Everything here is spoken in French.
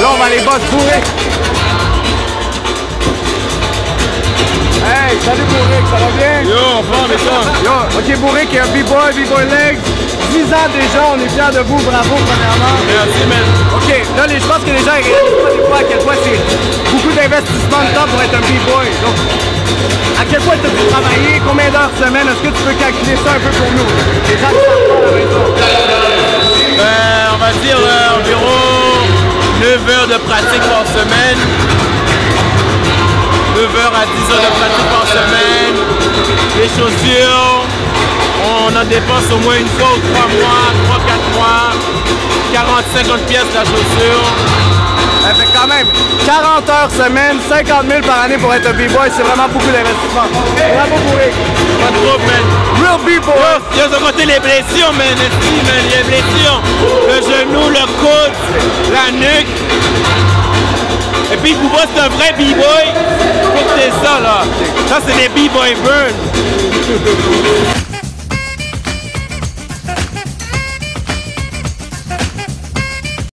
Là, on va les boss bourrés. Hey, salut Bourric, ça va bien? Yo, on forme et ça. Yo, ok Bourric est un B-boy, B-boy legs. 10 ans déjà, on est fiers de vous, bravo premièrement. Merci, man. Ok, là les, je pense que les gens ils réalisent pas des fois à quel point c'est d'investissement de temps pour être un B-boy. Donc, à quel point tu as pu travailler, combien d'heures semaine, est-ce que tu peux calculer ça un peu pour nous? Les gens qui savent pas à la maison. Ben, on va dire euh, environ 9 heures de pratique par semaine. 9 heures à 10 heures de pratique par semaine. Les chaussures, on en dépense au moins une fois ou 3 mois, 3-4 mois. 40-50 pièces la chaussure. Ça fait quand même 40 heures semaine, 50 000 par année pour être un B-boy, c'est vraiment beaucoup d'investissement. Bravo. Pas de trouble, man. Real B-boy. Il y a de côté les blessures, man. Man. Les blessures. Le genou, le coude, la nuque. Et puis, Bouba, c'est un vrai B-boy. Écoutez ça, là. Ça, c'est des B-boy burn.